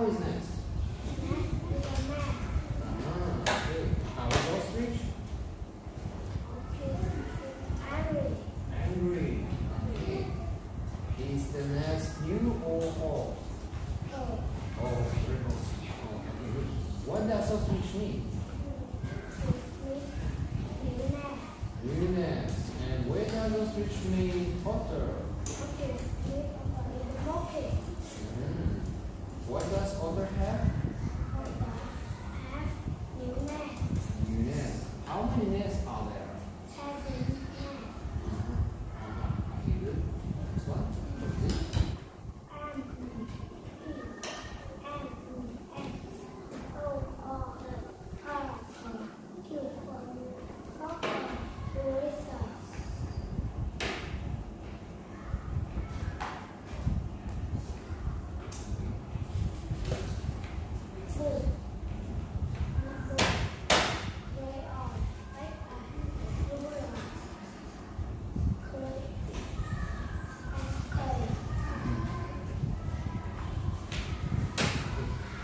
How is nice? Ah, ostrich? Angry. Angry. Okay. The nest new or old? Old. Oh, what does ostrich mean? Nest. And where does ostrich mean hotter?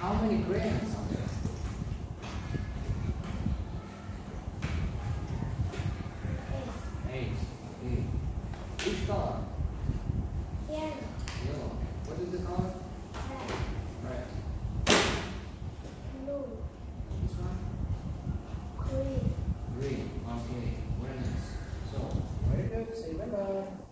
How many grams are there? Eight. Eight. Mm. Which color? Say bye-bye.